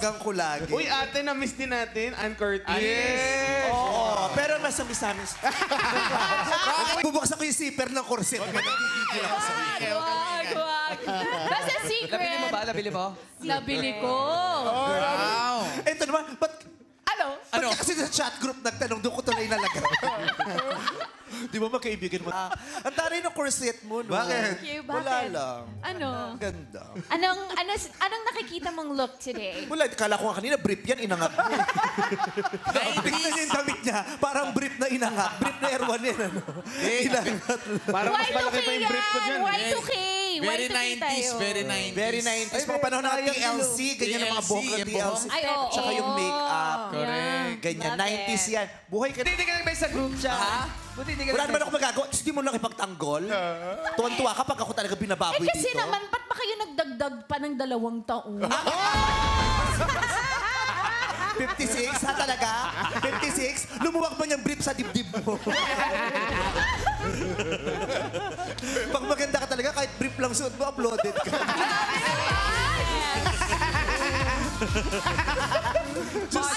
tinawagan ko lagi. Uy, ate, na-miss din natin. Ann Curtis. Oo, pero mas misamis. Bubuksan ko yung zipper ng corset. Nagigigil ako sa Wag, wag, wag. Basta secret. Nabili mo ba? Nabili mo? Nabili ko. Wow! Ito naman, ba't, Ano? ba't ka kasi sa chat group nagtanong, doon ko tuloy nalagay. Di ba magkaibigan mo? Ah, ang taray ng corset mo, no? Thank you. Bakit? Wala lang. Ano? Ang ganda. Anong, ano, anong nakikita mong look today? Wala, kala ko nga kanina, brief yan, inangat mo. Tingnan niya yung damit niya, parang brief na inangat. Brief na airwan yan, ano? Inangat lang. Parang mas Y2K malaki pa yung brief ko yan! dyan. Y2K! Very Y2K 90s, tayo. very 90s. Very 90s. Mga panahon ng TLC, ganyan ang mga TLC, yung TLC. buhok. Ay, oo. Tsaka yung make-up. Ganyan, Love 90s it. yan. Buhay ka Buti hindi ka nag sa group siya, ha? Buti hindi ka Wala naman ako magagawa. Tapos di mo lang ipagtanggol. Tuwan-tuwa ka pag ako talaga Eh binababoy kasi dito. naman, ba't pa kayo nagdagdag pa ng dalawang taon? 56, ha talaga? 56? Lumuwag ba niyang brief sa dibdib mo? Pag maganda ka talaga, kahit brief lang suot mo, uploaded ka.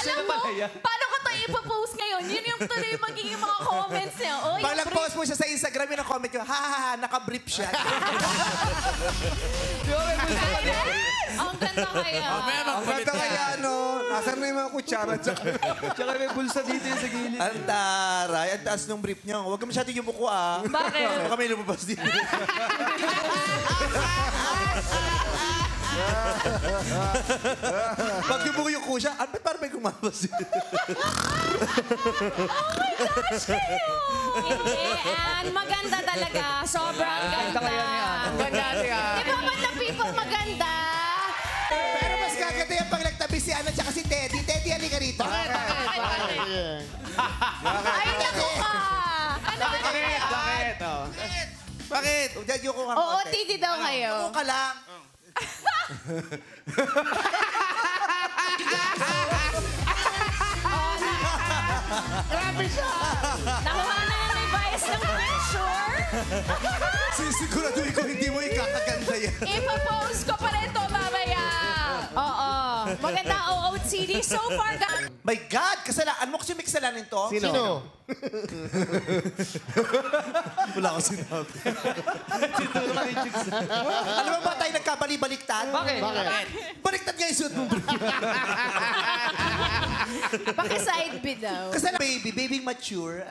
Alam mo, paano ngayon? Yun yung tuloy yung magiging mga comments niya. Oh, yung nag-post mo siya sa Instagram, yun ang comment ko, ha ha ha, naka-brief siya. Ang ganda kaya. Ang ganda kaya, no? Nasaan na yung mga kutsara tsaka... Tsaka may bulsa dito yung sa gilid. ang taray, ang taas ng brief niya. Huwag ka masyado yung buko, ah. Bakit? Baka may lumabas din. Pag yung kusya, ah, ba't parang may gumabas din? Hindi, Ann. Maganda talaga. Sobrang ganda. Ang ganda niya. Di ba man na people maganda? Pero mas gaganda yung pag nagtabi si Ana tsaka si Teddy. Teddy, halika rito. Ay, naku ka. Ano, ano? Bakit? Bakit? Oh. Bakit? Diyan yung kuha Oo, titi daw kayo. Kuha ka lang. Nakuha na yan bias ng picture. Sisiguraduhin ko hindi mo ikakaganda yan. Ipopost ko pa rin to mamaya. Oo. Maganda OOTD. So far, ga- My God! Kasalaan mo kasi may kasalanan to? Sino? Wala akong sinabi. Alam mo ba tayo nagkabali-baliktad? Bakit? Bakit? Baliktad nga yung suit mo, bro. Paki-side B daw. Kasalanan, baby, baby mature.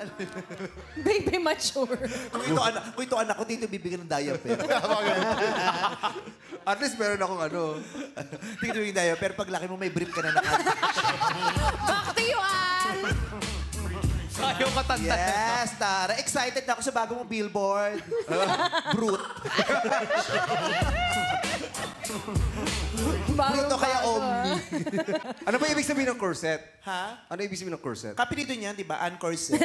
Baby mature. kung ito anak, kung ito anak ko, dito bibigyan ng diaper. At least meron akong ano. Tingnan mo yung diaper, pag laki mo may brief ka na naka. Back to you, Ann. Ayaw katanda. Yes, Tara. Excited na ako sa bagong billboard. Brute. Brute o kaya Omni. Ano ba ibig sabihin ng corset? Ha? Ano ibig sabihin ng corset? Kapilito niyan, di ba? Ann Corset.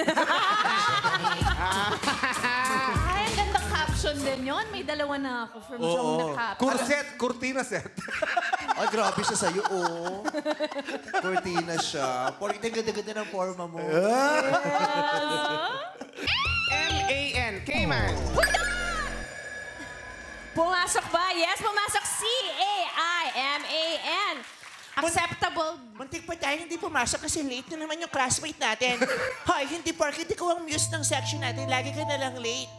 Ay, ang gandang caption din yon. May dalawa na ako from Jong na caption. Corset, cortina set. Ay, grabe siya sa'yo, oh. Cortina siya. Por, ito yung ganda-ganda ng forma mo. M-A-N. K-Man. Pumasok ba? Yes, pumasok. C-A-I-M-A-N. Acceptable. Muntik pa tayo hindi pumasok kasi late na naman yung classmate natin. Hoy, hindi porkit ikaw ang muse ng section natin. Lagi ka na lang late.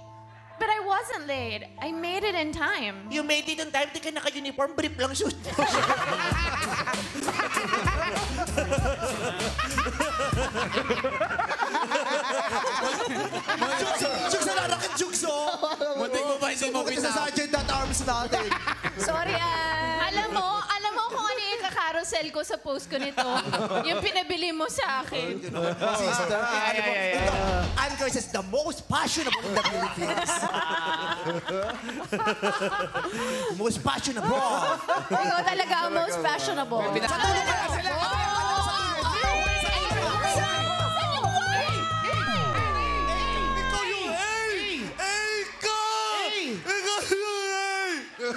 But I wasn't late. I made it in time. You made it on time, di ka naka-uniform, brief lang suit mo. Bakit sa pinap? sergeant at arms natin? Sorry, Ann. Alam mo, alam mo kung ano yung kakarousel ko sa post ko nito. yung pinabili mo sa akin. Sister, ano mo, ito, Anchor says the most fashionable in the Philippines. most fashionable. Ikaw talaga ang most fashionable. Sa tulong ka lang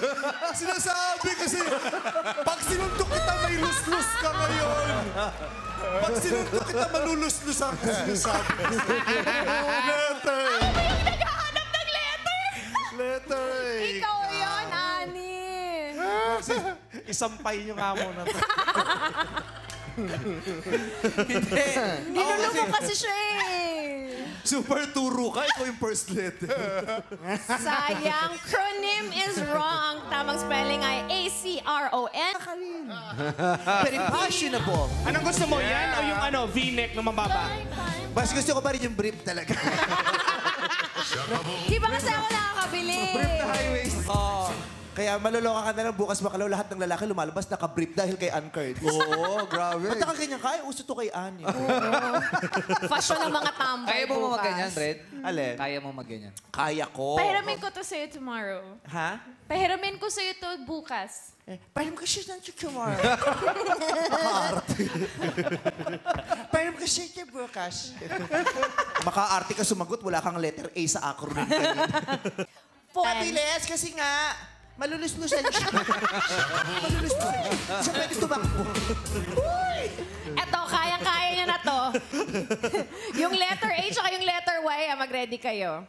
Sinasabi kasi, pag sinuntok kita, may lus-lus ka ngayon. Pag sinuntok kita, malulus-lus ako. Sinasabi ko. Letter. Naghahanap ng letter! Letter. Ikaw yun, Ani. Isampay niyo nga muna to. Hindi. Ginulo mo kasi siya eh. Super turo ka. Ikaw yung first letter. Sayang. Cronym is wrong. Tamang spelling ay A-C-R-O-N. Very fashionable. Anong gusto mo? Yan o yung ano, V-neck na mababa? Mas gusto ko pa rin yung brief talaga. Di ba kasi ako nakakabili? Oo. Kaya maloloka ka na lang bukas makalaw lahat ng lalaki lumalabas naka-brief dahil kay Ann Curd. Oo, grabe. Ba't ka ganyan ka? Ay, uso to kay Ann. eh. Fashion ng mga tambay Kaya mo bukas. magganyan, Red? Alin? Kaya mo magganyan. Kaya ko. Pahiramin ko to sa'yo tomorrow. Ha? Pahiramin ko sa'yo to bukas. Eh, Pahiram ka siya ng tomorrow. Makaarte. Pahiram ka siya ng bukas. Makaarte ka sumagot, wala kang letter A sa acronym. Pabilis kasi nga, maluluslusan siya. maluluslusan siya. Siya pwede tumakbo. Eto, kayang-kaya niya na to. yung letter H at yung letter Y, ah, mag-ready kayo.